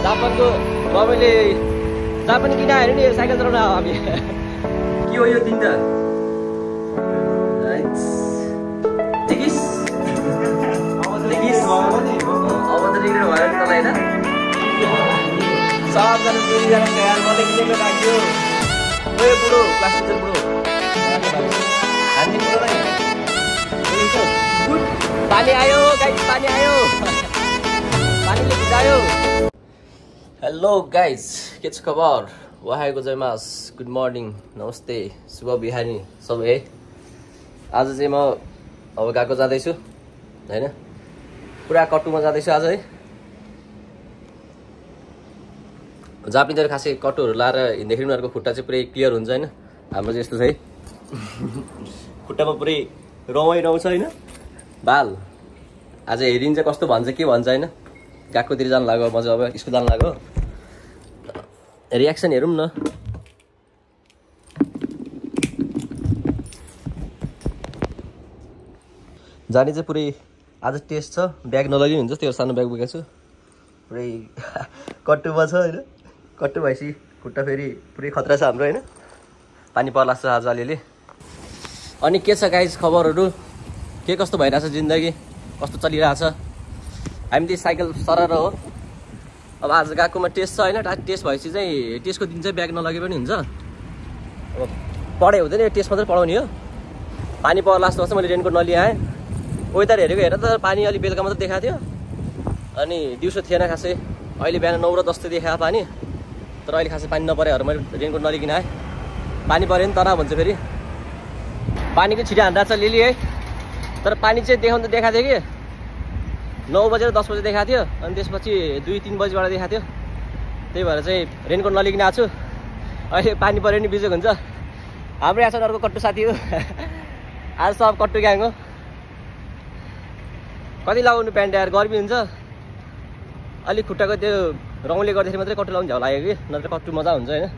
जापानको तपाईँले जापान किन आयो नि साइकल चलाउन हामी। के हो यो तिनवटा अब त निक्लिनु भयो नि तँलाई होइन? सबजना दुईजना तयार मलाई किनेको राख्यो। ओ यो बुढो क्लास टिचर बुढो। हामी बुढो नै गुड। पानी आयो गाइस पानी आयो। पानीले भिजायो। हेलो गाइज के छ खबर वहाएको जयमास गुड मर्निङ नमस्ते शुभ बिहानी सबै है आज चाहिँ म अब गएको जाँदैछु होइन पुरा कट्टुमा जाँदैछु आज है जापानिजहरू खासै कट्टुहरू लाएर हिँड्दाखेरि उनीहरूको खुट्टा चाहिँ पुरै क्लियर हुन्छ होइन हाम्रो चाहिँ यस्तो छ है खुट्टामा पुरै रमै रौँ छ होइन बाल आज हेरिन्छ कस्तो भन्छ के भन्छ होइन गएकोतिर जानु लाग्यो म चाहिँ अब स्कुल जानु लाग्यो रियाक्सन हेरौँ न. जाने चाहिँ पुरै आज टेस्ट छ ब्याग नलगे हुन्छ त्यो सानो ब्याग बोकेको छु पुरै कट्टुमा छ होइन कट्टु भएपछि खुट्टा फेरि? पुरै खतरा छ हाम्रो होइन पानी पर्ला छ आज अलिअलि अनि के छ गाइज खबरहरू के कस्तो भइरहेछ जिन्दगी कस्तो चलिरहेछ हामी चाहिँ साइकल सरर हो अब आज गएकोमा टेस्ट छ होइन टेस्ट भएपछि चाहिँ टेस्टको दिन चाहिँ ब्याग नलगे पनि हुन्छ। अब पढाइ हुँदैन टेस्ट मात्रै पढाउने हो। पानी पर्ला जस्तो चाहिँ मैले रेनकोट नलिआएँ वेदर हेरेको हेर त पानी अलिक बेलुका मात्रै देखाएको थियो। अनि दिउँसो थिएन खासै। अहिले बिहान नौ र दस देखाएको पानी। तर अहिले खासै पानी नपरेहरू मैले रेनकोट नलिकन आएँ। पानी पऱ्यो नि तनाव हुन्छ फेरि। पानीको छिटो हान्दा छ लिली है तर पानी चाहिँ देखाउनु त देखाएको थियो कि। नौ बजेर दस बजे देखाएको थियो अनि त्यसपछि दुई तिन बजीबाट देखाएको थियो। त्यही भएर चाहिँ रेनकोट नलिकन आएको छु। अहिले पानी पऱ्यो नि बिजोक हुन्छ। हाम्रो यहाँ छ अर्को कट्टु साथी हो। आज सब कट्टु ग्याङ हो। कति लगाउनु प्यान्ट यार गर्मी हुन्छ। अलिक खुट्टाको त्यो रौँले गर्दाखेरि मात्रै कट्टु लगाउनु झ्याउ लाग्यो कि नत्र कट्टु मजा हुन्छ होइन।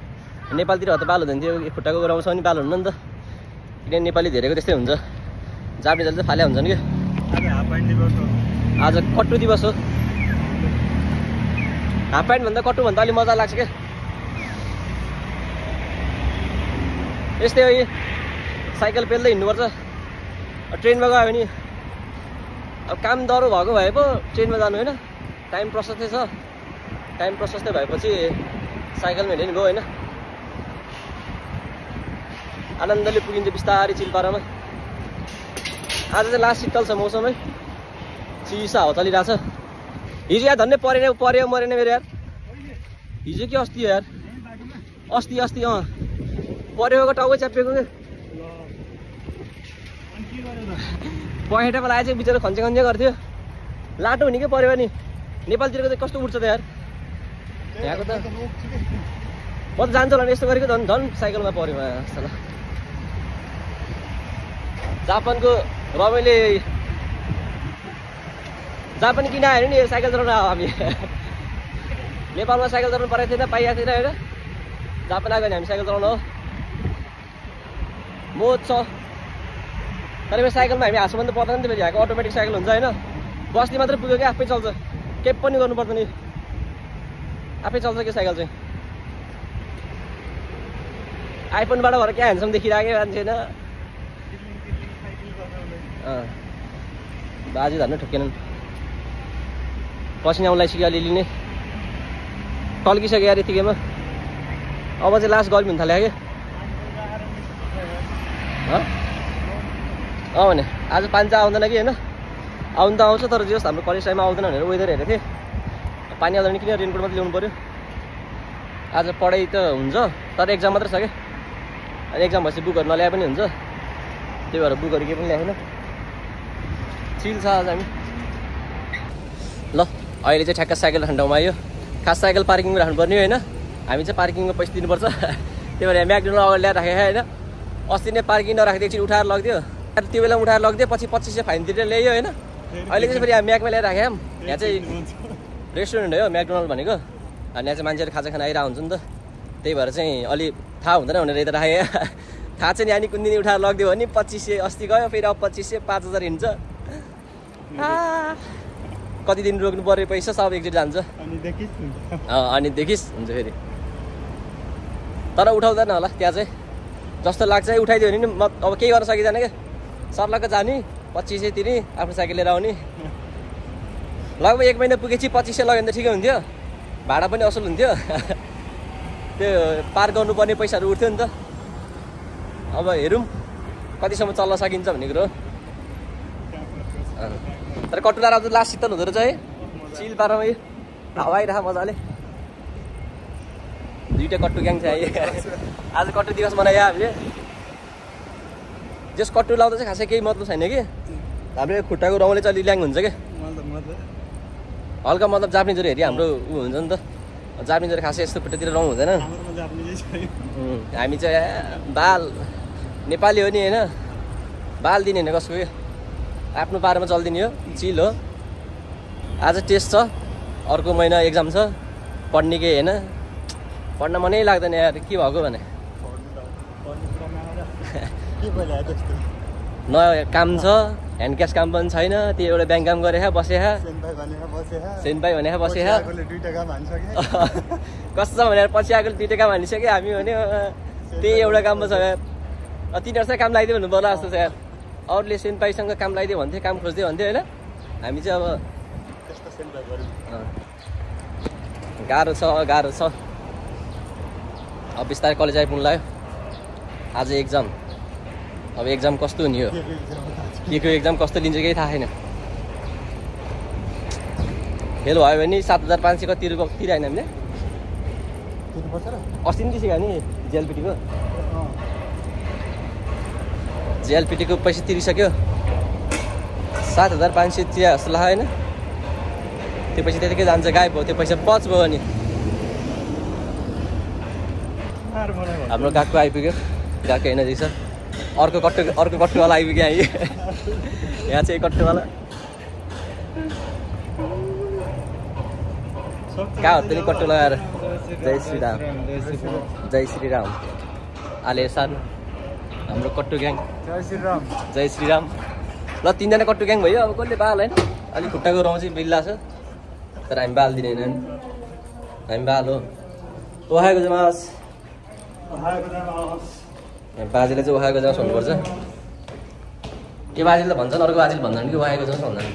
नेपालतिर त बाल हुँदैन थियो खुट्टाको रौँछ पनि बाल हुन्न नि त। किनभने नेपाली धेरैको त्यस्तै हुन्छ। जापानिजले चाहिँ फाल्या हुन्छन् कि। आज कट्टु दिवस हो। हाफ प्यान्ट भन्दा कट्टु भन्दा अलिक मजा लाग्छ क्या यस्तै हो यी। साइकल पेल्दै हिँड्नुपर्छ। ट्रेनमा गयो भने अब काम डह्रो भएको भए पो ट्रेनमा जानु होइन। टाइम प्रशस्तै छ। टाइम प्रशस्तै भएपछि साइकलमा हिँड्यो नि गयो होइन। आनन्दले पुगिन्छ बिस्तारै चिलपारामा। आज चाहिँ लास्ट शीतल छ मौसम चिसा हावा चलिरहेछ। हिजो यहाँ धन्नै परेन पऱ्यो मरेन मेरो यार। हिजो के अस्ति हो यार? अस्ति अस्ति अँ। परेको टाउकै च्यापिएको क्या लगाए चाहिँ बिचरा खन्चे खन्चे गर्थ्यो। लाटो हुने के पऱ्यो भने नेपालतिरको चाहिँ कस्तो उठ्छ त यार? यहाँको त म त जान्छु होला यस्तो गरेको झन् झन् साइकलमा पऱ्यो जापानको रमेले जापान किन आयो नि साइकल चलाउन आयो हामी? नेपालमा साइकल चलाउनु परेको थिएन पाइएको थिएन होइन? जापान आएको भने हामी साइकल चलाउनु हो मोज छ। तर मेरो साइकलमा हामी हाँसो पनि पर्दैन नि त फेरि। यहाँको अटोमेटिक साइकल हुन्छ होइन? बस्ती मात्रै पुग्यो कि आफै चल्छ। केही पनि गर्नु पर्दैन आफै चल्छ कि साइकल चाहिँ। आइफोनबाट भएर क्या ह्यान्डसम्म देखिरहेको मान्छे होइन? बाजे धर्नु ठोकेनन् पसिना उलाइसक्यो अलिअलि नै टल्किसक्यो यार यतिकैमा। अब चाहिँ लास्ट गर्मी हुन थाल्यो क्या। अँ भने आज पानी आउँदैन कि होइन? आउनु त आउँछ तर जे होस् हाम्रो कलेज टाइममा आउँदैन भनेर वेदर हेरेको थिएँ। पानी आउँदैन किन रेनकोट मात्रै ल्याउनु पऱ्यो आज पढाइ त हुन्छ तर एक्जाम मात्रै छ क्या। अनि एक्जाम भएपछि बुकहरू नल्याए पनि हुन्छ। त्यही भएर बुकहरू केही पनि ल्याएन। चिल छ आज हामी। ल। अहिले चाहिँ ठ्याक्क साइकल राख्ने ठाउँमा आयो खास साइकल पार्किङमा राख्नुपर्ने होइन? हामी चाहिँ पार्किङमा पैसा दिनुपर्छ। त्यही भएर म्याकडोनल अगाडि ल्याएर राखेको होइन? अस्ति नै पार्किङ नराखेको एकछिन उठाएर लगिदियो। त्यो बेला उठाएर लगिदियो पछि पच्चिस सय फाइन तिरेर ल्यायो होइन? अहिले चाहिँ फेरि यहाँ म्याकमा ल्याएर राखेँ यहाँ चाहिँ रेस्टुरेन्ट हो म्याकडोनल्ड भनेको। अनि यहाँ चाहिँ मान्छेहरू खाजा खाना आइरहेको हुन्छ नि त। त्यही भएर चाहिँ अलि थाहा हुँदैन भनेर यता राखेँ। थाहा चाहिँ नि अनि कुन दिन उठाएर लगिदियो भने पच्चिस सय अस्ति गयो फेरि अब पच्चिस सय पाँच हजार हिँड्छ। कति दिन रोक्नु पऱ्यो पैसा सब एकचोटि जान्छ। अनि देखिस् हुन्छ फेरि। तर उठाउँदैन होला त्यहाँ चाहिँ। जस्तो लाग्छ है उठाइदियो भने नि म अब केही गर्न सकिँदैन क्या सर्लक्क जाने पच्चिस सय तिर्ने आफ्नो साइकल लिएर आउने। लगभग एक महिना पुगेपछि पच्चिस सय लग्यो भने त ठिकै हुन्थ्यो। भाडा पनि असुल हुन्थ्यो। त्यो पार गर्नुपर्ने पैसाहरू उठ्थ्यो नि त। अब हेरौँ कतिसम्म चल्न सकिन्छ भन्ने कुरो। तर कटुला राजा लास्ट शीतल हुँदो रहेछ है। चिल पारामै हावा आइरह मजाले। दुइटा कट्टु ग्याङ छ है। आज कट्टु दिवस मनायो हामीले। जस कट्टु लाउँदा चाहिँ खासै केही मतलब छैन कि। हाम्रो यो खुट्टाको रौँले चाहिँ अलिक ल्याङ हुन्छ क्या हल्का मतलब जापानिजहरू हेरी हाम्रो ऊ हुन्छ नि त। जापानिजहरू खासै यस्तो खुट्टातिर रौँ हुँदैन। हामी चाहिँ बाल नेपाली हो नि होइन। बाल दिने होइन कसको क्या आफ्नो पारामा चलिदिने हो। चिल हो। आज टेस्ट छ। अर्को महिना एक्जाम छ। पढ्ने केही होइन। पढ्न मनै लाग्दैन यार। के भएको भने? के बोले त्यस्तो न काम छ। ह्यान्ड क्यास काम पनि छैन। त्यो एउटा ब्याङ्क काम गरेर बसे भाइ भनेर बसे कस्तो छ भनेर पछि आएको दुइटै काम हानिसक्यो हामी भने त्यही एउटा काममा छ यार। तिनीहरू चाहिँ काम लगाइदियो भन्नु पर्ला जस्तो छ यार। अरूले सेन पाइसँग काम लगाइदियो भन्थ्यो काम खोज्दै भन्थ्यो होइन? हामी चाहिँ अब त्यस्तो गऱ्यौँ। गाह्रो छ गाह्रो छ। अब बिस्तारै कलेज आइपुग्नु लाग्यो। आज एक्जाम। अब एक्जाम कस्तो हुने हो? के को एक्जाम कस्तो लिन्छ केही थाहा छैन। फेल भयो भने सात हजार पाँच सय कति तिरेको तिराएन हामीले? अस्ति पनि तिर्सेको नि जेएलपिटीको जेएलपिटीको पैसा तिरिसक्यो। सात हजार पाँच सय तिरा जस्तो लाग्यो होइन। त्यो पैसा त्यतिकै जान्छ गायब भयो। त्यो पैसा पच भयो नि। हाम्रो गएको आइपुग्यो। गएको होइन रहेछ अर्को कट्टु अर्को कट्टुवाला आइपुग्यो यहाँ। यहाँ चाहिँ कट्टुवाला। कहाँ हो कट्टु लगाएर जय श्रीराम। जय श्रीराम। आले सानो। हाम्रो कट्टु ग्याङ। जय श्रीराम। जय श्रीराम। ल तिनजना कट्टु ग्याङ भयो अब कसले बाल होइन अलिक खुट्टाको रौँ चाहिँ बिल्ला छ। तर हामी बाल दिँदैन हामी बाल हो। ओहाएको जमास बाजेले चाहिँ ओहाएको जमास भन्नुपर्छ त्यो बाजेले त भन्छन् अर्को बाजेले भन्दैन कि ओहाएको जमास भन्दैन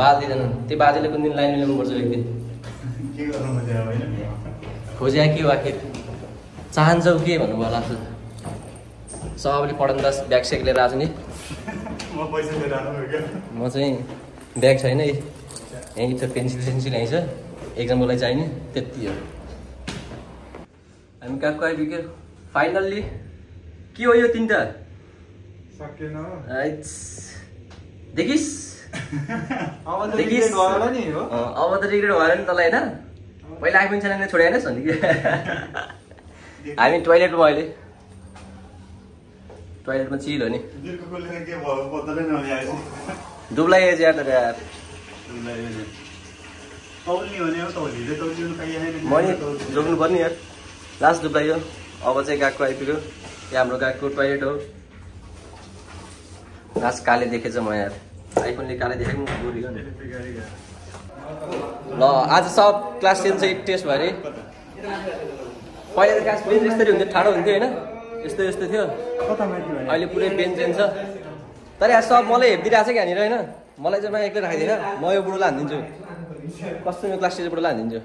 बाल दिँदैन। त्यो बाजेले कुन दिन लाइन मिलाउनुपर्छ एक दिन खोज्या के हो आखिर? चाहन्छौ के भन्नुभयो होला सबले दास ब्याग सेक लिएर आएको नि म चाहिँ ब्याग छैन है यहीँ छ पेन्सिल सेन्सिल यहीँ छ। एक्जामको लागि चाहिने त्यति हो। हामी कहाँको आइपुग्यो? फाइनल्ली के हो यो तिनवटा सकेन। देखिस्? अब त? रिग्रेट होला नि त तँलाई होइन? पहिला च्यानलले छोडाएनस् भने कि? हामी टोइलेटमा अहिले। टोइलेटमा चिल हो नि दुब्लाई एज यार तर यार म नि जोग्नु पर्ने यार लास्ट दुब्लाइयो अब चाहिँ गएको आइपुग्यो यहाँ हाम्रो गएको टोइलेट हो लास्ट काले देखेछ म यार आइफोनले काले देखेको। ल आज सब क्लास टेन चाहिँ टेस्ट भयो अरे पहिला त क्लास बेन्च यस्तरी हुन्थ्यो ठाडो हुन्थ्यो होइन यस्तो यस्तो थियो। अहिले पुरै बेन्च बेन्च छ। तर यहाँ सब मलाई हेरिदिइरहेको छ कि यहाँनिर होइन? मलाई चाहिँ म एक्लै राखिदिएर म यो बुढोलाई हानिदिन्छु। कस्तो यो क्लास टेन बुढोलाई हानिदिन्छु।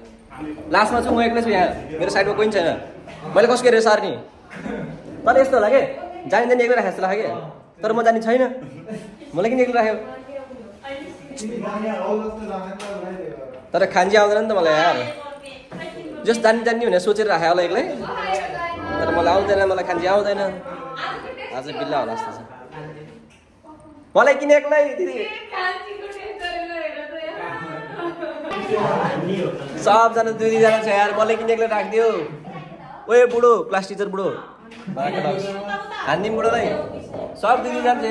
लास्टमा चाहिँ म एक्लै छु यहाँ। मेरो साइडमा कोही पनि छैन। मैले कसको हेरेँ सार्ने तर यस्तो होला कि? जानी जानी एक्लै राखेको जस्तो लाग्यो कि? तर म जाने छैन। मलाई किन एक्लै राख्यो? तर खान्जी आउँदैन नि त मलाई यार। जस जानी जानी भनेर सोचेर राखेँ होला एक्लै। तर मलाई आउँदैन मलाई खान्जी आउँदैन। आज बिल्ला होला जस्तो छ। मलाई किन एक्लै दिदी? सबजना दुई दुईजना छ यार मलाई किन एक्लै राखिदियो? ओए बुढो क्लास टिचर बुढो। हानिदिउँ बुढोलाई सब दुई दुईजना छ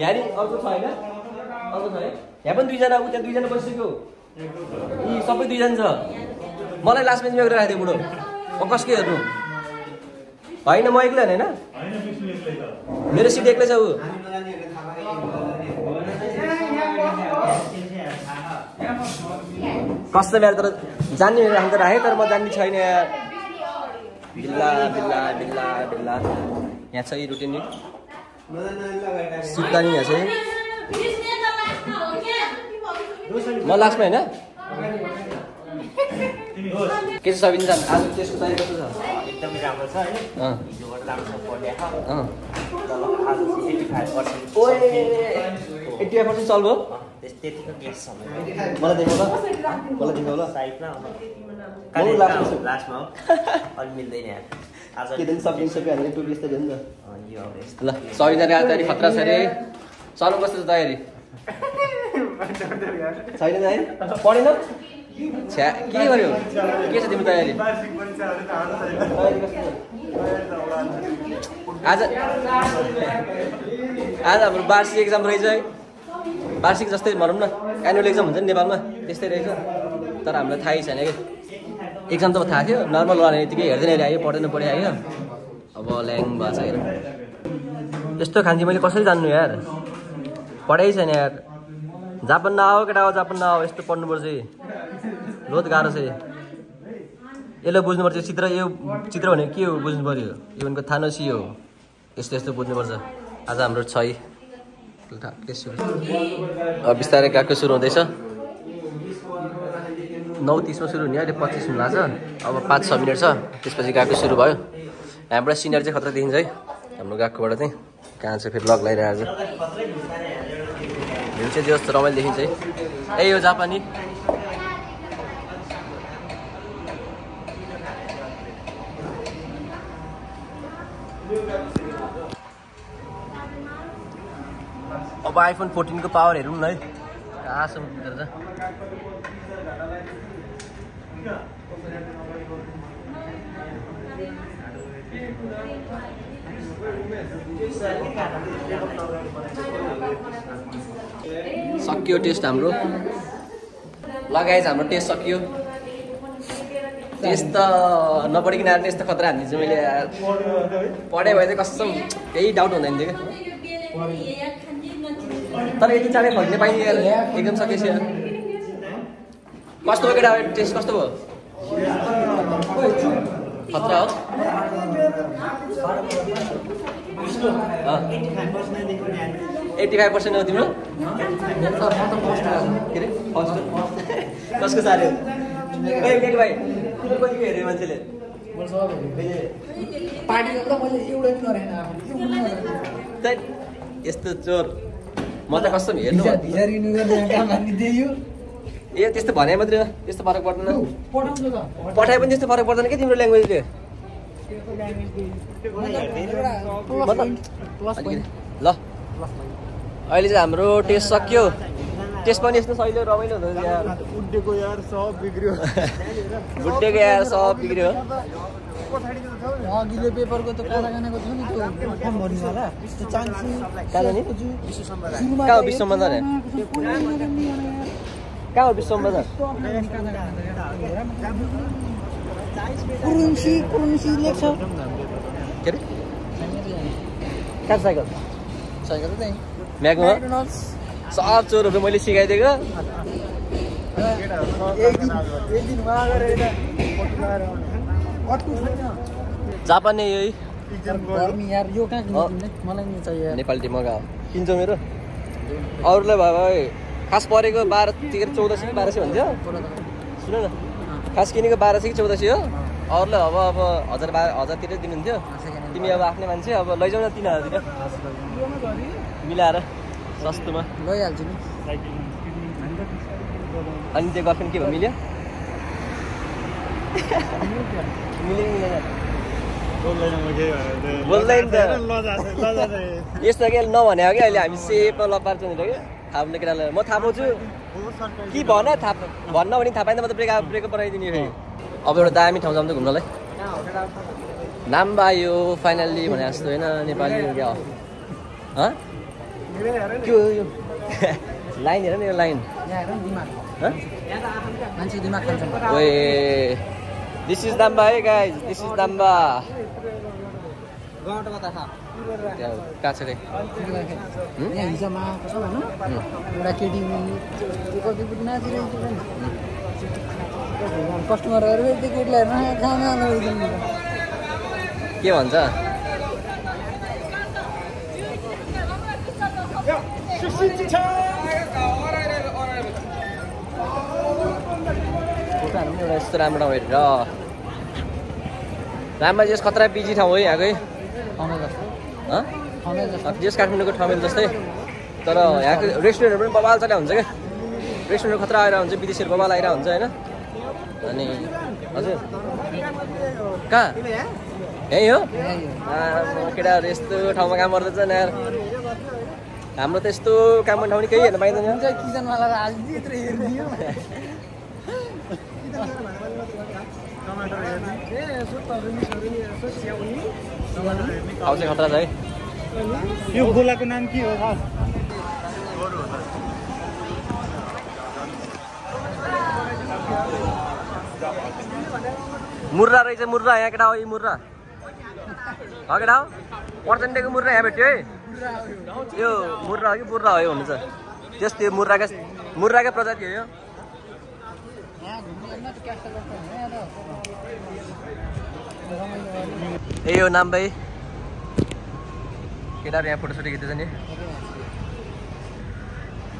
यहाँ नि अर्को छ होइन? अर्को छ है? यहाँ पनि दुईजना उ त्यहाँ दुईजना बसिसक्यो। सबै दुईजना छ। मलाई लास्ट बेन्चमा गएर राखिदियो बुढो। म कसकै हेर्नु? होइन म एक्लै होइन? मेरो सिट एक्लै छ ऊ। कस्तो मेरो तर जान्ने हामी त राखेँ तर म जान्ने छैन। यार बिल्ला बिल्ला बिल्ला बिल्ला। यहाँ छ यी रुटिन सुत्ता नि यहाँ चाहिँ म लास्टमा होइन? के छ सबिन आज त्यसको तयारी कस्तो छ? एकदमै राम्रो छ होइन। अँ। हिजोबाट राम्रो पढ्या छ अँ। तर आज चाहिँ एट्टी फाइभ पर्सेन्ट ओए। एट्टी फाइभ पर्सेन्ट सल्भ हो? त्यतिको छ। मलाई देखाउ ल मलाई देखाउ ल साइडमा म लास्टमा हो। अलि मिल्दैन आज के दिन दियो नि त। ल सबैजना आज तयारी खतरा छ अरे। चल्नु कस्तो छ तयारी? छैन पढेन? छ्या के गर्यो के छ तिम्रो तयारी? आज आज हाम्रो वार्षिक एक्जाम रहेछ है वार्षिक जस्तै भनौँ न एनुअल एक्जाम हुन्छ नि नेपालमा त्यस्तै रहेछ तर हामीलाई थाहै छैन कि एक्जाम त थाहा थियो नर्मल गर्ने यतिकै हेर्दैन हेरि आयो पढ्दैन पढि आयो अब ल्याङ भएको छ यस्तो खान्थेँ मैले कसरी जान्नु यार पढाइ छैन यार जापान नआओ केटा हो जापान नआओ यस्तो पढ्नुपर्छ है। बहुत गाह्रो छ यो। यसलाई बुझ्नुपर्छ चित्र यो चित्र भनेको के हो बुझ्नु पऱ्यो यो भनेको थाहा नसी हो। यस्तो यस्तो बुझ्नुपर्छ आज हाम्रो छै अब बिस्तारै गएको सुरु हुँदैछ। नौ तिसमा सुरु हुने अहिले पच्चिस हुनु लाग्छ। अब पाँच छ मिनट छ। त्यसपछि गएको सुरु भयो। यहाँबाट सिनियर चाहिँ खतरा देखिन्छ है। हाम्रो गएकोबाट चाहिँ कहाँ चाहिँ फेरि लग लगाइरहेको छ। भ्यू चाहिँ जस्तो रमाइलो देखिन्छ है ए यो जापानी। अब आइफोन फोर्टिनको पावर हेरौँ न है। कहाँसम्म रहेछ? सकियो टेस्ट हाम्रो। लगाएछ हाम्रो टेस्ट सकियो। टेस्ट त नपढिकन आएर टेस्ट त खतरा हानिदिन्छु मैले। यार पढाइ भए चाहिँ कस्तो केही डाउट हुँदैन थियो क्या। तर यति चाँडै फर्किने पाइने एकदम सकेपछि कस्तो भयो केटा टेस्ट कस्तो भयो? खतरा हो। एट्टी फाइभ पर्सेन्ट हो तिम्रो? के अरे फर्स्ट कसको साह्रो केटी भाइ तिम्रो कति हेऱ्यो मान्छेले? यस्तो चोर। म त कस्तो हेर्नु ए त्यस्तो भने मात्रै हो। त्यस्तो फरक पर्दैन। पठाए पनि त्यस्तो फरक पर्दैन क्या तिम्रो ल्याङ्ग्वेजले ल। अहिले चाहिँ हाम्रो टेस्ट सक्यो। टेस्ट पनि यस्तो सहिलो रमाइलो हुँदो यार। उड्डेको यार सब बिग्रियो। बुट्टेको यार सब बिग्रियो। अघिल्लो पेपरको त थियो नि त्यो। फर्म त्यो चान्सी कहाँ हो विश्वमा जाने? कहाँ हो विश्वमा बजार? कुरुन्सी कुरुन्सी लेख्छ। के अरे कहाँ साइकल? साइकल चाहिँ म्यागमा म्याकडोनल्ड्स सब चोरहरू मैले सिकाइदिएको जापानी यही। नेपाली टिम मगा किन्छौ मेरो? अरूलाई भयो भाइ। खास परेको बाह्र टिकट चौध सय कि बाह्र सय भन्थ्यो। सुन न। खास किनेको बाह्र सय कि चौध सय हो। अरूलाई अब अब हजार बाह्र हजारतिर दिनुहुन्थ्यो। तिमी अब आफ्नै मान्छे अब लैजाउ न तिन हजारतिर मिलाएर सस्तोमा। लैहाल्छु नि। अनि त्यो गर्लफ्रेन्ड के भयो? मिल्यो? मिल्यो कि मिलेन बोल्दैन त। यस्तो के नभने हो कि अहिले हामी सेपमा लपार चाहिँ क्या थाहा हुने केटालाई। म थाहा पाउँछु कि भन थाहा भन्न भने थाहा पाएन म त ब्रेक ब्रेकअप बनाइदिने फेरि अब एउटा दामी ठाउँ जान्छ घुम्नलाई। नाम आयो फाइनल्ली भने जस्तो होइन नेपाली क्या हो हँ? के हो यो लाइन। हेर न यो लाइन ओए दिस इज दाम्बा है गाइज दिस इज दाम्बा कहाँ छ हिजोमा भनौँ? एउटा केटी त्यो कति पनि नाचिरहेको छ नि कस्टमर गएर त्यो केटीलाई नयाँ खाना लगाइदिनु के भन्छ फोटोहरू पनि एउटा यस्तो राम्रो ठाउँ हेरेर राममा जस खतरा बिजी ठाउँ हो यहाँकै जस काठमाडौँको ठमेल जस्तै तर यहाँको रेस्टुरेन्टहरू पनि बबाल चल्या हुन्छ क्या रेस्टुरेन्ट खतरा आएर हुन्छ विदेशीहरू बबाल आइरहेको हुन्छ होइन अनि हजुर कहाँ यहीँ हो केटाहरू यस्तो ठाउँमा काम गर्दैछ नि यार हाम्रो त यस्तो काम गर्ने ठाउँ नि केही हेर्न पाइँदैन। खतरा छ है यो गोलाको नाम के हो? खास मुर्रा रहेछ मुर्रा यहाँ केटा हो यी मुर्रा। हो केटा हो? पर्सेन्टेको मुर्रा यहाँ भेट्यो है। यो मुर्रा हो कि बुर्रा हो यो हुनु छ त्यस त्यो मुर्राका मुर्राकै प्रजाति हो यो। ए यो नाम भाइ। केटाहरू यहाँ फोटोसोटो खिच्दैछ नि।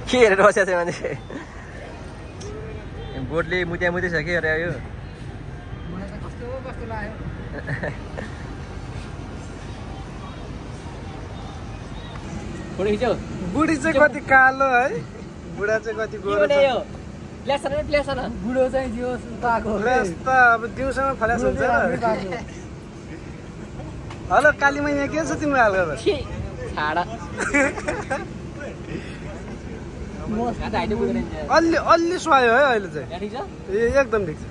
के हेरेर बसेको छ मान्छे? बोटले मुत्या मुत्या छ के अरे यो मलाई त कस्तो कस्तो लाग्यो फोटो खिच्यौ बुढी चाहिँ कति कालो है? बुढा चाहिँ कति गोरो भने छ? यो प्लेसन प्लेसन बुढो चाहिँ जियो पाएको हो फ्ल्यास त अब दिउँसोमा फ्ल्यास हुन्छ र। हेलो काली मैया के छ तिम्रो हाल खबर छाडा। अलि अलि सुहायो है अहिले चाहिँ। ठिक छ? ए एकदम ठिक छ।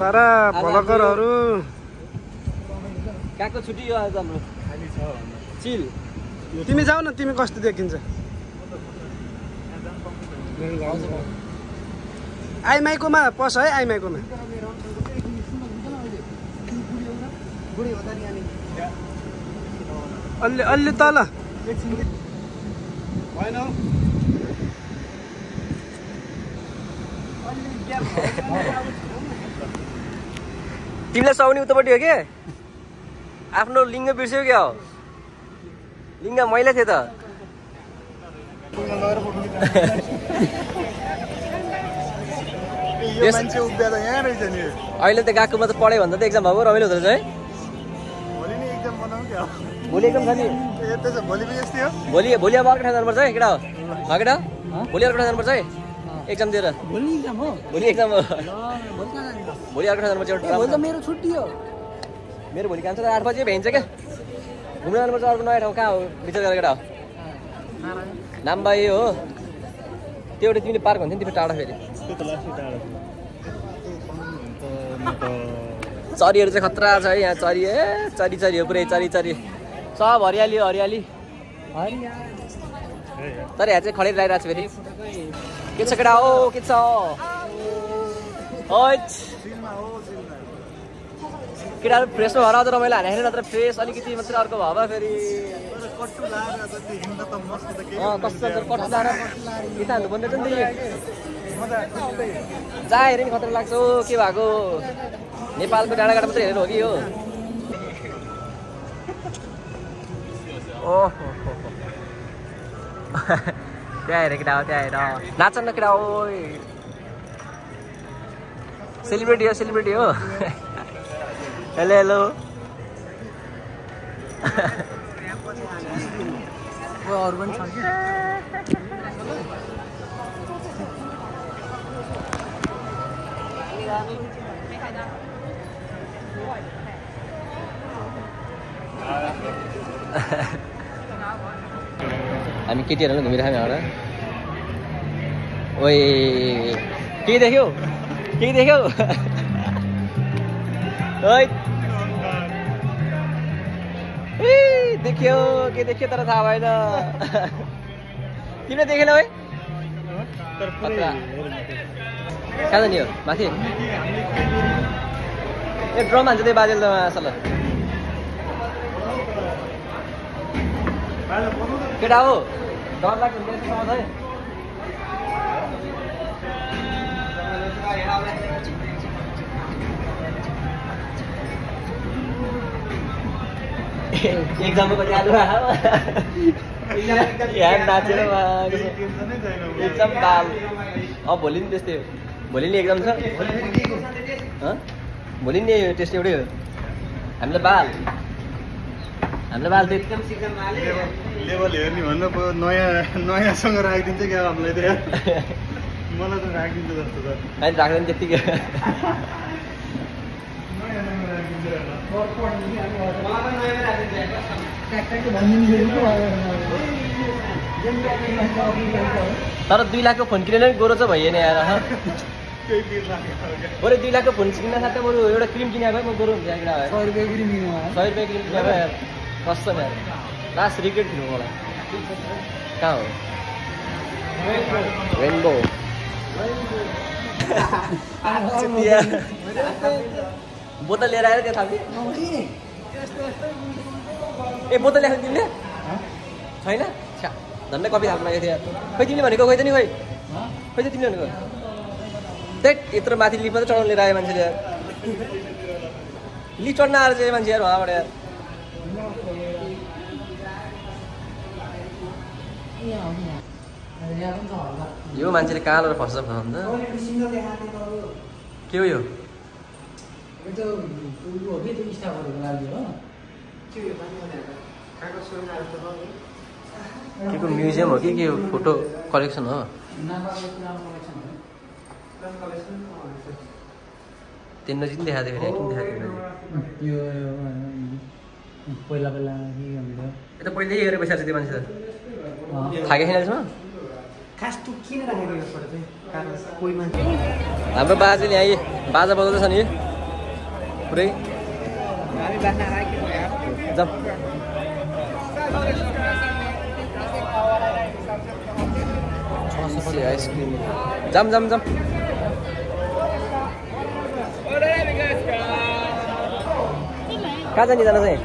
तर भलकरहरू। कहाँको छुट्टी यो आज हाम्रो? चिल। तिमी जाऊ न तिमी कस्तो देखिन्छ? आइमाईकोमा पस है आइमाईकोमा अलि अलि तल। होइन। तिमीलाई सुहाउने उतापट्टि हो के? आफ्नो लिङ्ग बिर्स्यौ क्या हो? लिङ्ग मैला थियो त। यो यस- मान्छे उभिएर यहाँ रहेछ नि। अहिले त गएकोमा त पढ्यो भन्दा त एक्जाम भएको रमाइलो हुँदो रहेछ है? भोलि नै एक्जाम बनाऊ क्या भोलि एक्जाम छ नि भोलि पनि यस्तै हो। भोलि भोलि अब अर्को ठाउँ जानुपर्छ है केटा हो? केटा भोलि अर्को ठाउँ जानुपर्छ है? एक्जाम दिएर। भोलि इक्जाम हो। भोलि एक्जाम हो। भोलि अर्को ठाउँ जानुपर्छ एउटा मेरो छुट्टी हो। मेरो भोलि काम छ आठ बजी भ्याइन्छ क्या। घुम्न जानुपर्छ अर्को नयाँ ठाउँ कहाँ हो? विचार हो। नाम्बाई हो। त्यो एउटा तिमीले पार्क हुन्थ्यो नि तिमी टाढा फेरि। त्यो चरीहरू चाहिँ खतरा छ है यहाँ चरी ए चरी चरी हो पुरै चरी चरी। सब हरियाली हरियाली। तर यहाँ चाहिँ खडेर लगाइरहेको छ फेरि। के छ केटा? हो के छ। केटाहरू फ्रेसमा भएर अझ रमाइलो हाने नत्र फ्रेस अलिकति मात्रै अर्को भयो फेरि। कस्तो कट्टु लाएर यता पर्ने रहेछ नि जहाँ हेऱ्यो नि खतरा लाग्छ हो। के भएको नेपालको डाँडा काँडा मात्रै हेरेर हो कि हो। ओहो त्यहाँ हेर केटा हो त्यहाँ हेर नाच न केटा हो सेलिब्रेटी हो सेलिब्रेटी हो। हेलो हेलो अरू पनि छ कि। हामी केटीहरू घुमिरहेको एउटा ओइ के देख्यौ के देख्यौ ओइ ए, देख्यो के देख्यो तर थाहा भएन तिमीले देखेन है कहाँ जाने हो? माथि ए ड्रम हान्छ त्यही बाजेल त मासल केटा हो? डर है। एक्जामको यहाँ नाचेर एक्जाम बाल भोलि नि त्यस्तै हो भोलि नि एक्जाम छ हँ? भोलि नि टेस्ट एउटै हो हामीलाई बाल हामीलाई बाल लेभल हेर्ने भन्दा पो नयाँ नयाँसँग राखिदिन्छ क्या हामीलाई त यार। मलाई त राखिदिन्छ जस्तो छ होइन राख्दैन त्यत्तिकै तर दुई लाखको फ़ोन किनेर नि गोरो चाहिँ भइएन हँ? क्या बरु दुई लाखको फ़ोन किन्न साथै बरु एउटा क्रिम किने भए म गोरो हुन्छ भए सय रुपियाँ मिल्नु सय रुपियाँ क्रिम किने भए यार कसम यार लास्ट रिग्रेट किन्नु मलाई कहाँ हो रेनबो बोतल लिएर आएर त्यहाँ थाप्ने ए बोतल ल्याएको तिमीले छैन छ्या झन्डै कपी थाप्नु लागेको थियो यार। खै तिमीले भनेको खोइ त नि खोइ खोइ त तिमीले भनेको त्यही यत्रो माथि लिप मात्रै चढाउनु लिएर आयो मान्छेले यार। लिप चढ्न आएर चाहिँ मान्छे यार उहाँबाट यार। यो मान्छेले कहाँ लगेर फस्छ भन्दा के हो यो? के को म्युजियम हो कि के हो फोटो कलेक्सन हो त्यो नजिक देखाएको थियो फेरि किन देखाएको थियो पहिला पहिला के भन्थ्यो यो त पहिल्यै हेरेर बसिरहेको छ त्यो मान्छे त थाकेको छैन यसमा खास तँ किन राखेको यो फोटो चाहिँ कारण कोही मान्छे हाम्रो बाजेले यी बाजा बजाउँदैछ नि पुरै आइसक्रिम जाम जाम जाम कहाँ जाने जान चाहिँ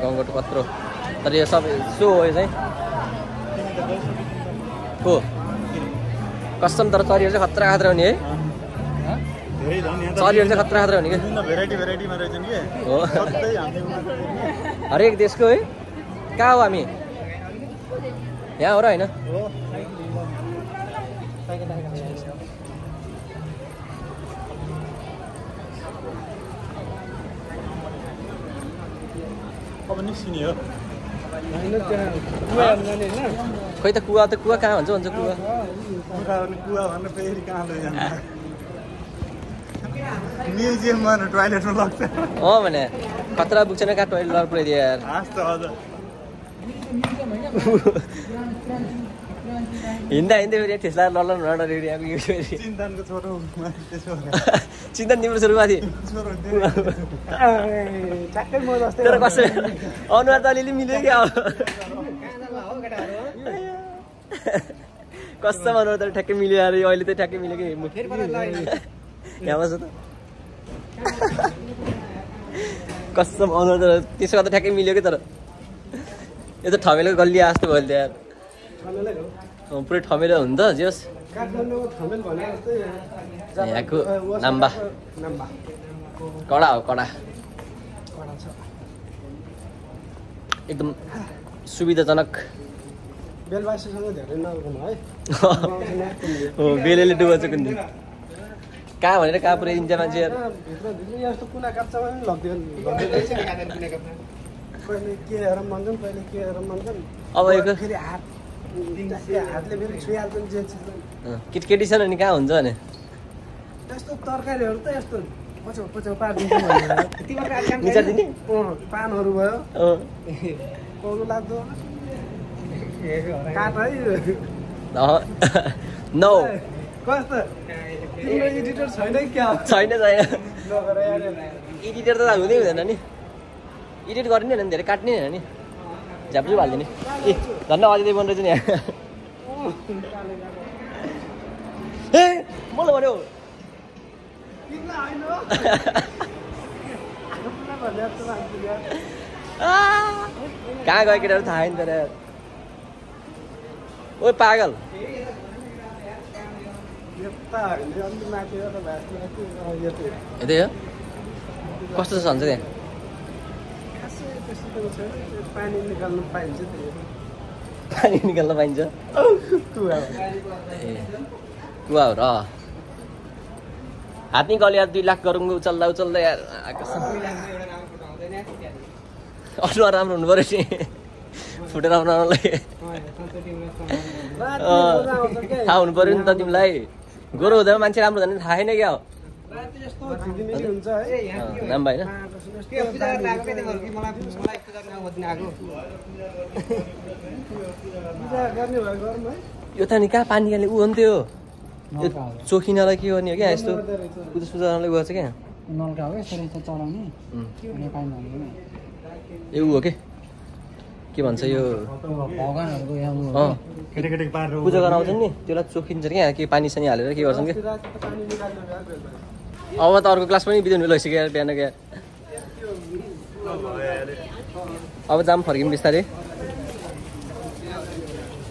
गाउँघाट कत्रो तर यो सब सो हो यो चाहिँ हो कस्टम तर चरीहरू चाहिँ खतरा खतरा हुने है चरीहरू चाहिँ खतरा खतरा हुने कि हरेक देशको है कहाँ हो हामी यहाँ हो र होइन खोइ त कुवा त कुवा कहाँ हुन्छ भन्छ कुवा कुखा भने कुवा भनेर फेरि कहाँ लैजान्छ म्युजियममा टोइलेटमा लग्छ अँ भने खतरा कहाँ टोइलेट लगेर पुऱ्याइदियो यार। हाँस त। अझ हिँड्दा हिँड्दै फेरि ठेस्ला ललन चिन्तन तिम्रो सुरुमाथि तर कसो अनुहार त अलिअलि मिल्यो क्या अब कस्तो अनुहार त ठ्याक्कै मिल्यो यार यो अहिले त ठ्याक्कै मिल्यो कि। यहाँ बस्छ त कसम अनुहार त त्यसो गर्दा ठ्याक्कै मिल्यो कि तर यो त ठमेलको गल्ली जस्तो भयो त अँ, पुरै ठमेलो हुन्छ जेस्। काठमाडौँ थमेल भने जस्तै यहाँको नाम्बा। कडा हो कडा। एकदम सुविधाजनक। बेलबासीसँग धेरै नगर्नु है। बेलेले डुबाउँछ कुन कहाँ भनेर कहाँ पुऱ्याइदिन्छ मान्छे? यार भित्र भित्र यस्तो कुना काप्चामा पनि अब केटीकेटी छन् अनि कहाँ हुन्छ भने? यस्तो तरकारीहरू त यस्तो पारिदिन्छ पानहरू भयो। पाउनु लाग्दो। काट है। नौ। कस्तो? एडिटर छैन कि क्या? छैन छैन। नगर यार। एडिटर त हुँदै हुँदैन नि। एडिट गर्ने होइन नि धेरै काट्ने होइन नि। झ्याप्चुप हालिदिने। ए झन् अझै बन रहेछ नि ए मलाई भन्यो। कहाँ गयो केटाहरू थाहा छैन तर ओ पागल। यता हो कस्तो छ भन्छ त्यहाँ पनि निकाल्नु पाइन्छ निकाल्न पाइन्छ। ए कुवा हो दुई लाख गरौँ उचाल्दा उचाल्दा। अनुहार राम्रो हुनु पऱ्यो नि फुटेर आउनु आउनुलाई। थाहा हुनु पऱ्यो नि त तिमीलाई गोरो हुँदा मान्छे राम्रो हुँदैन थाहा छैन क्या हो? नाम भएन। यो त नि कहाँ पानी निकाल्ने ऊ हो नि त्यो चोखिनलाई के गर्ने हो क्या? यस्तो। पूजा सुजा गर्नलाई गएको छ क्या? हाल्ने यो ऊ हो के? के भन्छ यो? पूजा गर्न आउँछन् नि। त्यसलाई चोखिन्छ क्या के पानी सानी हालेर के गर्छन् क्या। बेलुका। अब त अर्को क्लास पनि बिदाउनु लैसक्यो यार बिहान क्या। अब जाम फर्किनु बिस्तारै।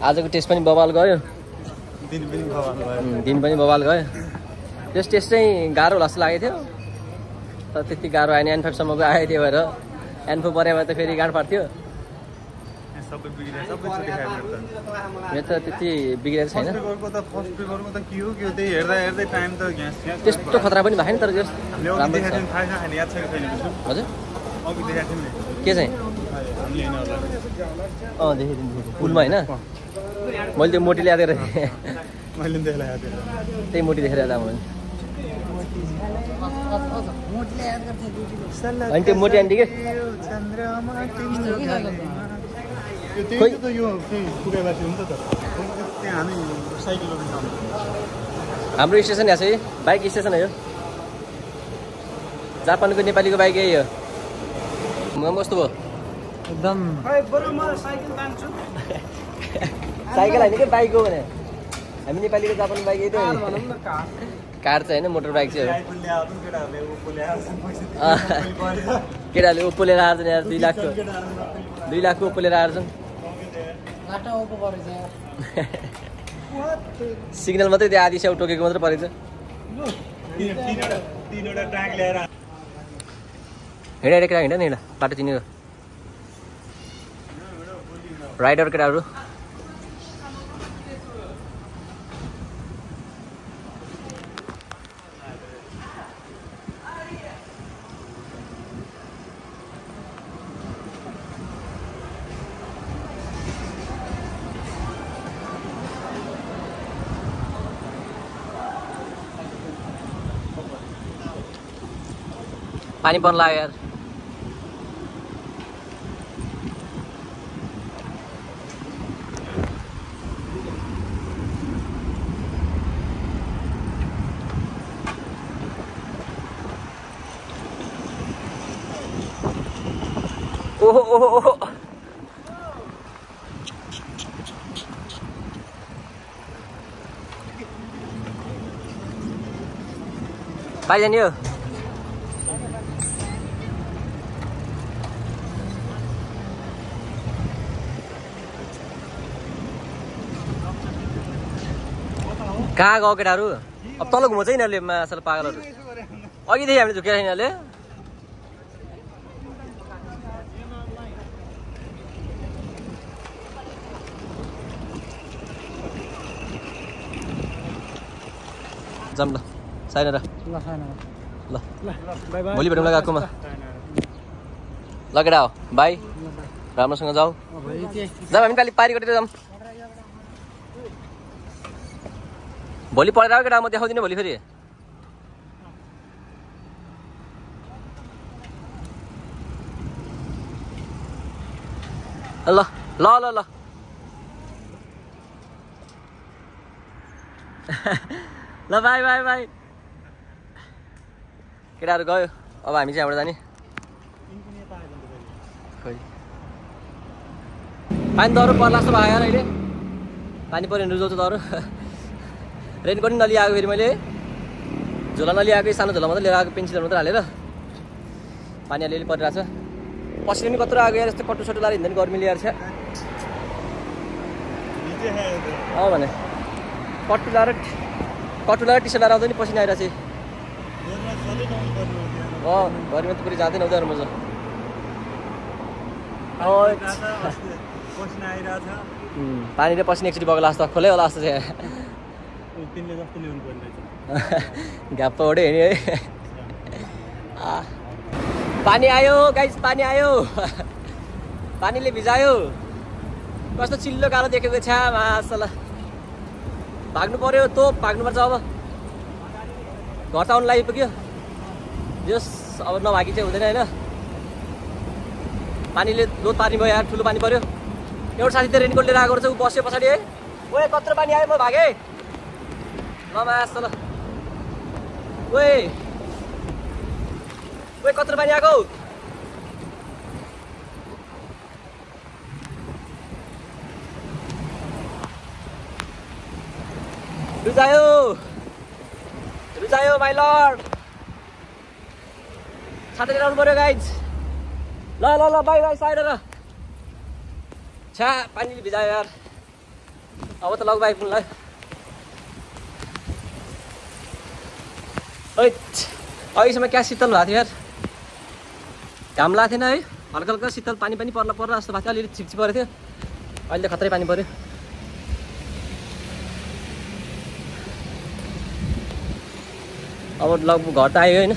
आजको टेस्ट पनि बबाल गयो। दिन पनि बबाल गयो। त्यस टेस्ट चाहिँ गाह्रो होला जस्तो लागेको थियो। तर त्यति गाह्रो आएन एन फाइभसम्मको आयो त्यो भएर। एनफो पऱ्यो भने त फेरि गाह्रो पार्थ्यो। सबै सबै खाइदियो त मेरो त त्यति बिग्रेको छैन पेपरको त फर्स्ट पेपरको त के हो के हो त्यही हेर्दा हेर्दै टाइम त ग्यास ग्यास त्यस्तो खतरा पनि भएन तर जस छ खाने याद छैन हजुर अघि देखाएको थियौँ के चाहिँ अँ पुलमा होइन मैले त्यो मोटी ल्याएर मैले पनि थिएँ त्यही मोटी देखेर जाऊँ भने अनि त्यो मोटी आन्टी के यो त्यही त यो त्यही पुगेपछि हुन्छ त त्यहाँ हामी साइकल रोक्नु जानु हाम्रो स्टेसन यहाँ छ है बाइक स्टेसन हो यो। जापानको नेपालीको बाइक यही हो। म कस्तो भयो? एकदम। साइकल होइन कि बाइक हो भने? हामी नेपालीको जापानको बाइक यही त हो। कार नि। भनौँ न कार। कार चाहिँ होइन मोटर बाइक चाहिँ केटाहरूले ओप्पो लिएर आएर यार दुई लाखको दुई लाखको ओप्पो लिएर आएर छन् लाटा ओपो परेछ सिग्नल मात्रै त्यो आधी स्याउ टोकेको मात्रै परेछ। तिनवटा तिनवटा ट्याग ल्याएर हिँड हिँड केटा हिँड न हिँड बाटो चिनेको राइडर केटाहरू पानी पर्न यार हो कहाँ गयो केटाहरू? अब तल घुमाउँछ यिनीहरूले मासल पागलहरू। अघिदेखि हामीले झुकेर यिनीहरूले। जाऊँ ल साइन र। ल भोलि भेटौँला गएकोमा ल केटा हो बाई। राम्रोसँग जाऊ। जाऊँ हामी कालि पारी कटेर जाऊँ। भोलि पढेर आऊ केटा म देखाउँदिनँ भोलि फेरि। ल ल ल ल। ल बाई बाई बाई केटाहरू गयो अब हामी चाहिँ यहाँबाट जाने। पानी दह्रो पर्ला जस्तो भयो अहिले। पानी पऱ्यो भने रुजाउँछ दह्रो रेनकोट पनि नलिआएको फेरि मैले झोला नलिआएकै सानो झोला मात्रै लिएर आएको पेन्सिलहरू मात्रै हालेर पानी अलिअलि परिरहेको छ पसिना पनि कत्रो आएको यार यस्तो कटु सटु लाएर हिँड्दा पनि गर्मी ल्याएर छ। अँ भने कट्टु लाएर कट्टु लाएर टी सर्ट लाएर आउँदा नि पसिना आइरहेको छ। अँ घरिमा त पुरै जाँदैन उनीहरू मजा पानीले पसिना एकचोटि बग्ला जस्तो खोलै होला जस्तो छ ऊ तिमीले जस्तो ल्याउनु पर्ने रहेछ है पानी आयो गाइस पानी आयो. पानीले भिजायो. कस्तो चिल्लो कालो देखेको छ मासला भाग्नु पर्यो तँ भाग्नुपर्छ अब घर आउनु लागिपुग्यो जस अब नभागी चाहिँ हुँदैन होइन पानीले लोत पानी भयो यार ठुलो पानी पऱ्यो एउटा साथी त रेनकोट लिएर आएको रहेछ ऊ बस्यो पछाडि है ओए कत्रो पानी आयो म भागेँ. ल मास ल। ओए। ओए कत्रो पानी आएको? रुजायो रुजायो माइ लर्ड छाता आउनु पऱ्यो गाइज ल ल ल बाई साइड र छ्या पानीले भिजायो यार। अब त लग बाई पुग्नु ल। अहिलेसम्म क्या शीतल भएको थियो यार? घाम लागेको थिएन है। हल्का हल्का शीतल पानी पनि पर्ला पर्ला जस्तो भएको थियो अलिअलि छिपछिप परेको थियो। अहिले त खत्रै पानी पऱ्यो अब लगभग घर त आयो होइन।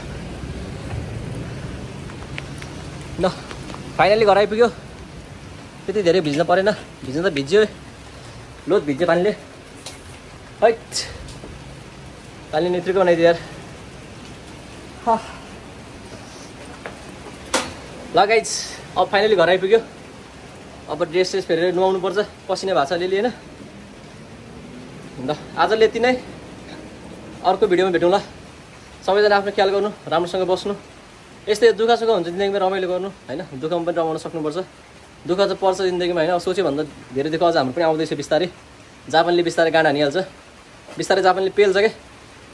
ल फाइनली घर आइपुग्यो। त्यति धेरै भिज्न परेन। भिज्न त भिज्यो। लोत भिज्यो पानीले। हैट पानीले नेत्रीको बनाइदियो यार। ल गाइज अब फाइनली घर आइपुग्यो। अब ड्रेस फेरेर नुहाउनु पर्छ। पसिना भएको छ अलिअलि होइन? ल आजले यति नै अर्को भिडियोमा भेटौँ ल। सबैजना आफ्नो ख्याल गर्नु राम्रोसँग बस्नु। यस्तै दुःख सुख हुन्छ जिन्दगीमा रमाइलो गर्नु होइन? दुःखमा पनि रमाउन सक्नुपर्छ। दुःख चाहिँ पर्छ जिन्दगीमा होइन? अब सोच्यो भन्दा धेरै दुःख अझ हाम्रो पनि आउँदैछ बिस्तारै। जापानले बिस्तारै गाँड हानिहाल्छ। बिस्तारै जापानले पेल्छ क्या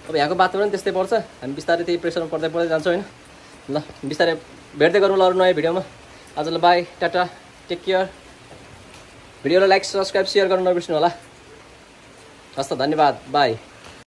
अब यहाँको वातावरण त्यस्तै पर्छ। हामी बिस्तारै त्यही प्रेसरमा पर्दै पर्दै जान्छौँ होइन। ल बिस्तारै भेट्दै गरौँ ल अरू नयाँ भिडियोमा। आजलाई बाई टाटा टेक केयर। भिडियोलाई लाइक सब्सक्राइब सेयर गर्नु नबिर्स्नु होला। हस् त धन्यवाद। बाई।